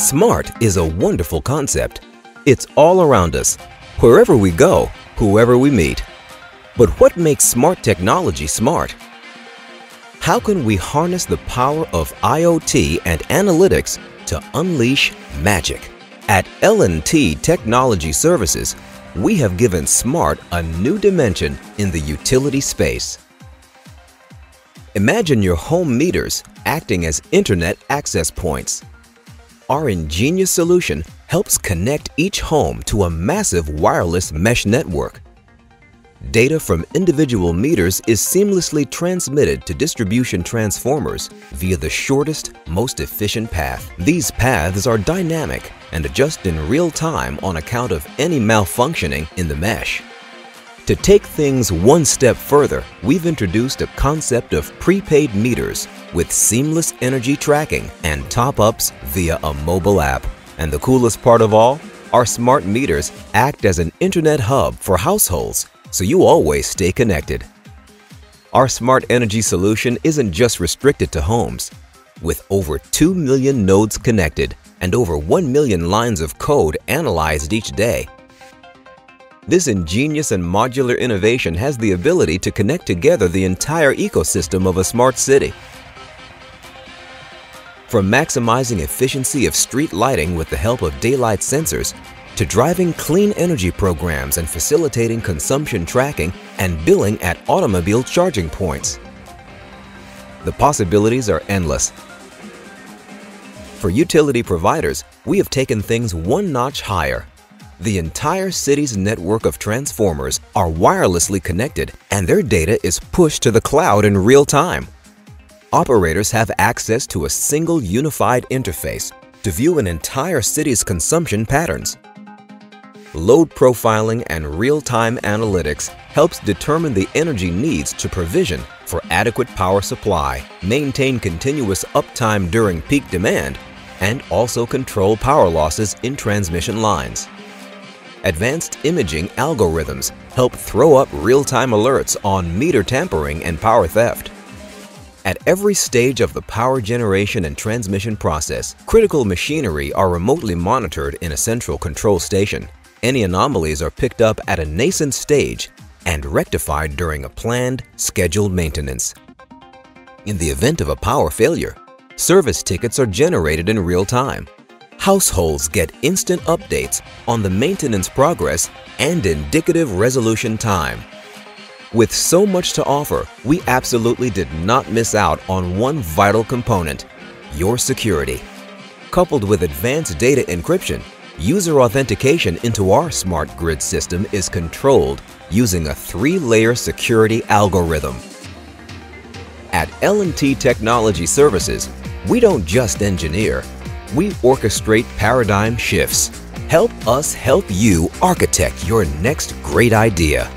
Smart is a wonderful concept. It's all around us, wherever we go, whoever we meet. But what makes smart technology smart? How can we harness the power of IoT and analytics to unleash magic? At L&T Technology Services, we have given smart a new dimension in the utility space. Imagine your home meters acting as internet access points. Our ingenious solution helps connect each home to a massive wireless mesh network. Data from individual meters is seamlessly transmitted to distribution transformers via the shortest, most efficient path. These paths are dynamic and adjust in real time on account of any malfunctioning in the mesh. To take things one step further, we've introduced a concept of prepaid meters with seamless energy tracking and top-ups via a mobile app. And the coolest part of all? Our smart meters act as an internet hub for households, so you always stay connected. Our smart energy solution isn't just restricted to homes. With over 2 million nodes connected and over 1 million lines of code analyzed each day, this ingenious and modular innovation has the ability to connect together the entire ecosystem of a smart city. From maximizing efficiency of street lighting with the help of daylight sensors, to driving clean energy programs and facilitating consumption tracking and billing at automobile charging points. The possibilities are endless. For utility providers, we have taken things one notch higher the entire city's network of transformers are wirelessly connected and their data is pushed to the cloud in real time. Operators have access to a single unified interface to view an entire city's consumption patterns. Load profiling and real-time analytics helps determine the energy needs to provision for adequate power supply, maintain continuous uptime during peak demand, and also control power losses in transmission lines. Advanced imaging algorithms help throw up real-time alerts on meter tampering and power theft. At every stage of the power generation and transmission process, critical machinery are remotely monitored in a central control station. Any anomalies are picked up at a nascent stage and rectified during a planned, scheduled maintenance. In the event of a power failure, service tickets are generated in real time households get instant updates on the maintenance progress and indicative resolution time. With so much to offer, we absolutely did not miss out on one vital component, your security. Coupled with advanced data encryption, user authentication into our smart grid system is controlled using a three-layer security algorithm. At L&T Technology Services, we don't just engineer, we orchestrate paradigm shifts. Help us help you architect your next great idea.